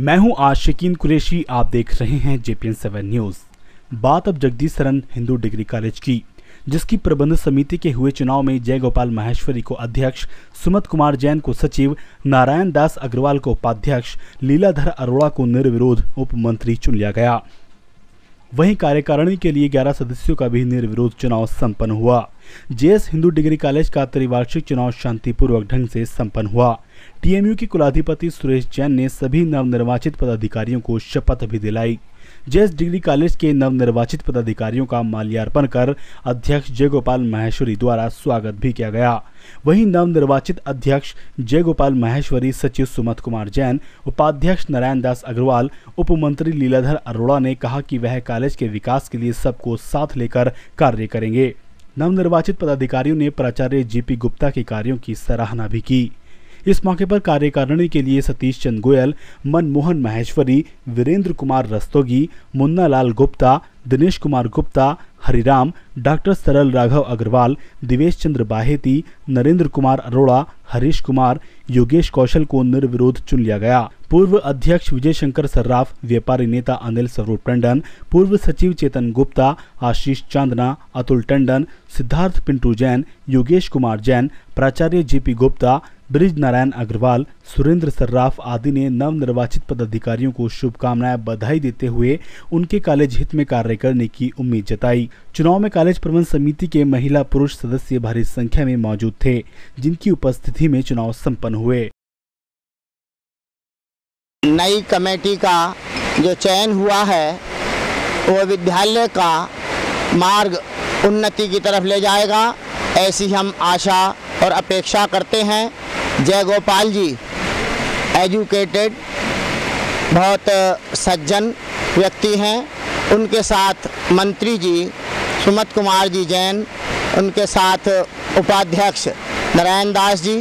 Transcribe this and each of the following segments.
मैं हूँ शकीन कुरेशी, आप देख रहे हैं जेपीएन सेवन न्यूज़। बात अब जगदीश सरन हिंदू डिग्री कॉलेज की, जिसकी प्रबंध समिति के हुए चुनाव में जय गोपाल माहेश्वरी को अध्यक्ष, सुमत कुमार जैन को सचिव, नारायण दास अग्रवाल को उपाध्यक्ष, लीलाधर अरोड़ा को निर्विरोध उपमंत्री चुन लिया गया। वहीं कार्यकारिणी के लिए 11 सदस्यों का भी निर्विरोध चुनाव संपन्न हुआ। जेएस हिंदू डिग्री कॉलेज का त्रिवार्षिक चुनाव शांतिपूर्वक ढंग से संपन्न हुआ। टीएमयू के कुलाधिपति सुरेश जैन ने सभी नवनिर्वाचित पदाधिकारियों को शपथ भी दिलाई। जेएस डिग्री कॉलेज के नवनिर्वाचित पदाधिकारियों का माल्यार्पण कर अध्यक्ष जयगोपाल माहेश्वरी द्वारा स्वागत भी किया गया। वहीं नवनिर्वाचित अध्यक्ष जयगोपाल माहेश्वरी, सचिव सुमत कुमार जैन, उपाध्यक्ष नारायण दास अग्रवाल उप मंत्री लीलाधर अरोड़ा ने कहा कि वह कॉलेज के विकास के लिए सबको साथ लेकर कार्य करेंगे। नवनिर्वाचित पदाधिकारियों ने प्राचार्य जीपी गुप्ता के कार्यों की सराहना भी की। इस मौके पर कार्यकारिणी के लिए सतीश चंद गोयल, मनमोहन महेश्वरी, वीरेंद्र कुमार रस्तोगी मुन्ना लाल गुप्ता, दिनेश कुमार गुप्ता, हरिराम, डॉक्टर सरल राघव अग्रवाल, दिवेश चंद्र बाहेती, नरेंद्र कुमार अरोड़ा, हरीश कुमार, योगेश कौशल को निर्विरोध चुन लिया गया। पूर्व अध्यक्ष विजय शंकर सर्राफ, व्यापारी नेता अनिल स्वरूप टंडन, पूर्व सचिव चेतन गुप्ता, आशीष चांदना, अतुल टंडन, सिद्धार्थ पिंटू जैन, योगेश कुमार जैन, प्राचार्य जीपी गुप्ता ब्रिज नारायण अग्रवाल, सुरेंद्र सर्राफ आदि ने नवनिर्वाचित पदाधिकारियों को शुभकामनाएँ बधाई देते हुए उनके कॉलेज हित में कार्य करने की उम्मीद जताई। चुनाव में कॉलेज प्रबंध समिति के महिला पुरुष सदस्य भारी संख्या में मौजूद थे, जिनकी उपस्थिति में चुनाव सम्पन्न हुए। नई कमेटी का जो चयन हुआ है, वो विद्यालय का मार्ग उन्नति की तरफ़ ले जाएगा, ऐसी हम आशा और अपेक्षा करते हैं। जय गोपाल जी। एजुकेटेड बहुत सज्जन व्यक्ति हैं। उनके साथ मंत्री जी, सुमत कुमार जी जैन, उनके साथ उपाध्यक्ष नारायण दास जी,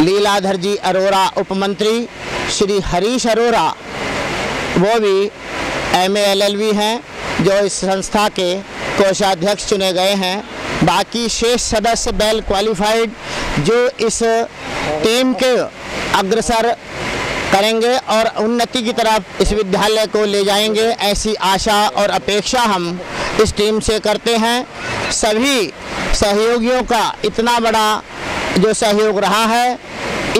लीलाधर जी अरोड़ा उपमंत्री, श्री हरीश अरोड़ा वो भी एम एल एल वी हैं, जो इस संस्था के कोषाध्यक्ष चुने गए हैं। बाकी शेष सदस्य वेल क्वालिफाइड जो इस टीम के अग्रसर करेंगे और उन्नति की तरफ़ इस विद्यालय को ले जाएँगे, ऐसी आशा और अपेक्षा हम इस टीम से करते हैं। सभी सहयोगियों का इतना बड़ा जो सहयोग रहा है,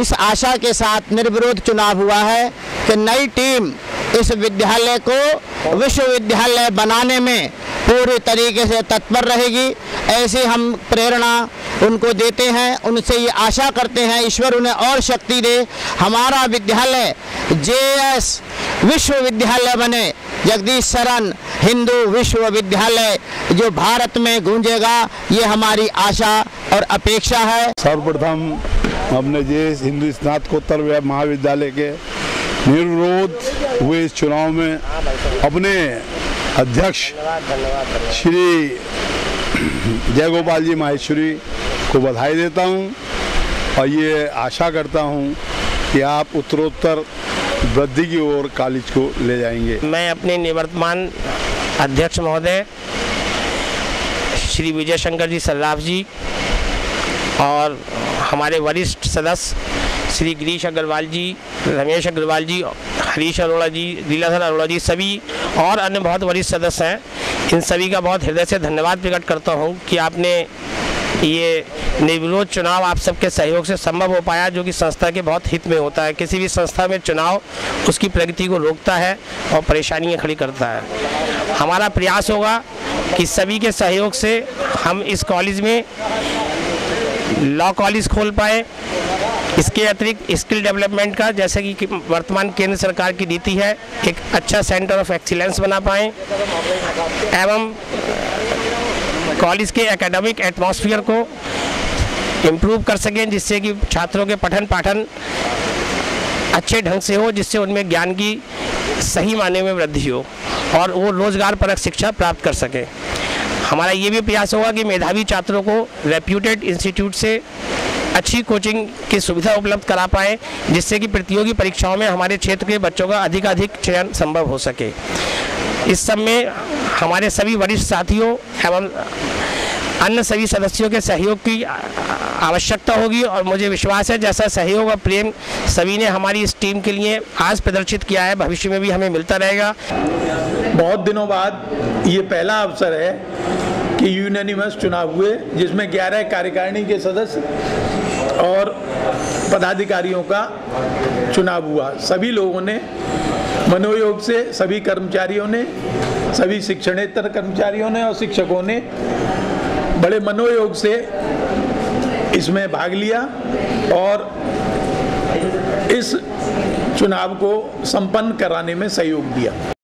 इस आशा के साथ निर्विरोध चुनाव हुआ है कि नई टीम इस विद्यालय को विश्वविद्यालय बनाने में पूरी तरीके से तत्पर रहेगी। ऐसे हम प्रेरणा उनको देते हैं, उनसे ये आशा करते हैं, ईश्वर उन्हें और शक्ति दे। हमारा विद्यालय जे एस विश्वविद्यालय बने। जगदीश शरण, हिंदू विश्वविद्यालय, जो भारत में गूंजेगा, ये हमारी आशा और अपेक्षा है। सर्वप्रथम अपने जे एस हिंदू स्नातकोत्तर महाविद्यालय के निर्विरोध हुए इस चुनाव में अपने अध्यक्ष श्री जय गोपाल जी माहेश्वरी को बधाई देता हूँ और ये आशा करता हूँ कि आप उत्तरोत्तर वृद्धि की ओर कॉलेज को ले जाएँगे। मैं अपने निवर्तमान अध्यक्ष महोदय, श्री विजय शंकर जी सर्राफ जी और हमारे वरिष्ठ सदस्य, श्री गिरीश अग्रवाल जी, रमेश अग्रवाल जी, हरीश अरोड़ा जी, लीलाधर अरोड़ा जी, सभी और अन्य बहुत वरिष्ठ सदस्य हैं। इन सभी का बहुत हृदय से धन्यवाद प्रकट करता हूँ कि आपने ये निर्विरोध चुनाव आप सबके सहयोग से संभव हो पाया, जो कि संस्था के बहुत हित में होता है। किसी भी संस्था में चुनाव उसकी प्रगति को रोकता है और परेशानियाँ खड़ी करता है। हमारा प्रयास होगा कि सभी के सहयोग से हम इस कॉलेज में लॉ कॉलेज खोल पाए। इसके अतिरिक्त स्किल डेवलपमेंट का, जैसे कि वर्तमान केंद्र सरकार की नीति है, एक अच्छा सेंटर ऑफ़ एक्सीलेंस बना पाए। एवं कॉलेज के एकेडमिक एटमॉस्फेयर को इम्प्रूव कर सकें, जिससे कि छात्रों के पठन पाठन अच्छे ढंग से हो, जिससे उनमें ज्ञान की सही माने में वृद्धि हो, और वो रोज़गार परक शिक्षा प्राप्त कर सकें। हमारा ये भी प्रयास होगा कि मेधावी छात्रों को रेप्यूटेड इंस्टीट्यूट से अच्छी कोचिंग की सुविधा उपलब्ध करा पाएँ, जिससे कि प्रतियोगी परीक्षाओं में हमारे क्षेत्र के बच्चों का अधिकाधिक चयन संभव हो सके। इस सब में हमारे सभी वरिष्ठ साथियों एवं अन्य सभी सदस्यों के सहयोग की आवश्यकता होगी और मुझे विश्वास है, जैसा सहयोग और प्रेम सभी ने हमारी इस टीम के लिए आज प्रदर्शित किया है, भविष्य में भी हमें मिलता रहेगा। बहुत दिनों बाद ये पहला अवसर है कि यूनानिमस चुनाव हुए, जिसमें 11 कार्यकारिणी के सदस्य और पदाधिकारियों का चुनाव हुआ। सभी लोगों ने मनोयोग से, सभी कर्मचारियों ने, सभी शिक्षणेतर कर्मचारियों ने और शिक्षकों ने बड़े मनोयोग से इसमें भाग लिया और इस चुनाव को संपन्न कराने में सहयोग दिया।